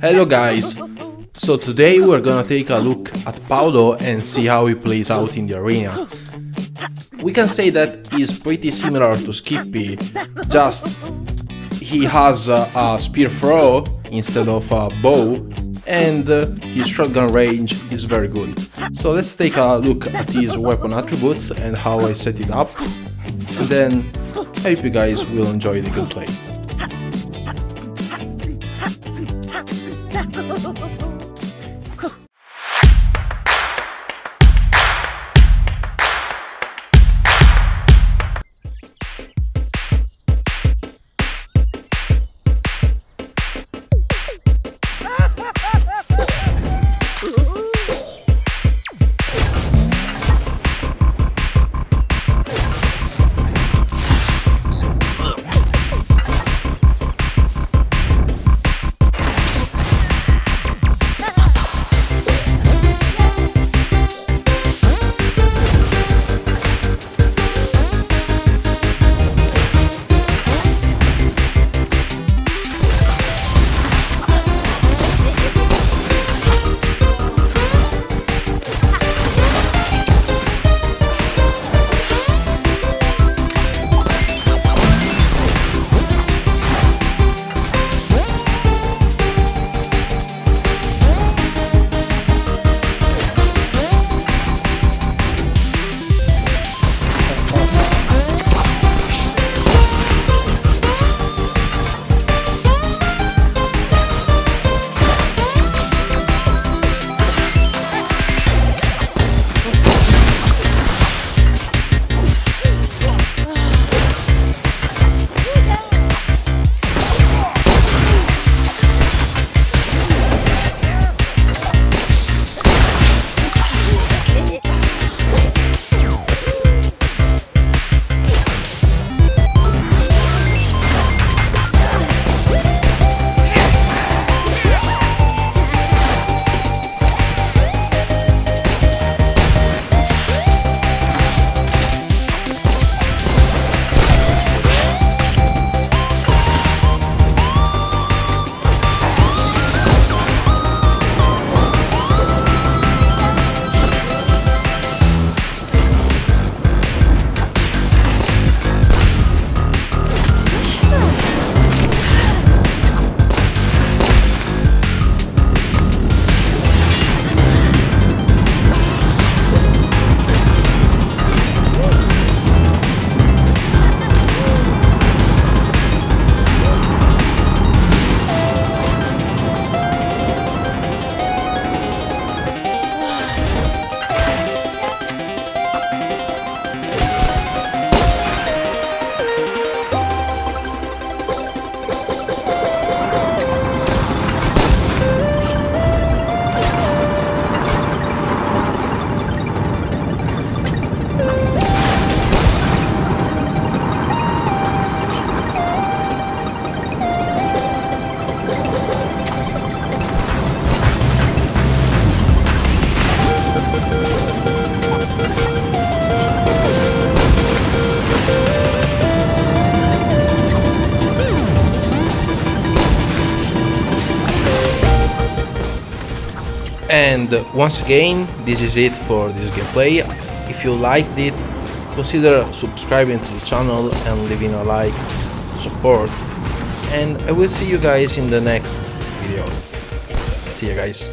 Hello guys! So today we're gonna take a look at Paolo and see how he plays out in the arena. We can say that he's pretty similar to Skippy, just he has a, a spear throw instead of a bow and uh, his shotgun range is very good. So let's take a look at his weapon attributes and how I set it up and then I hope you guys will enjoy the gameplay. And once again, this is it for this gameplay. If you liked it, consider subscribing to the channel and leaving a like support. And I will see you guys in the next video. See you guys.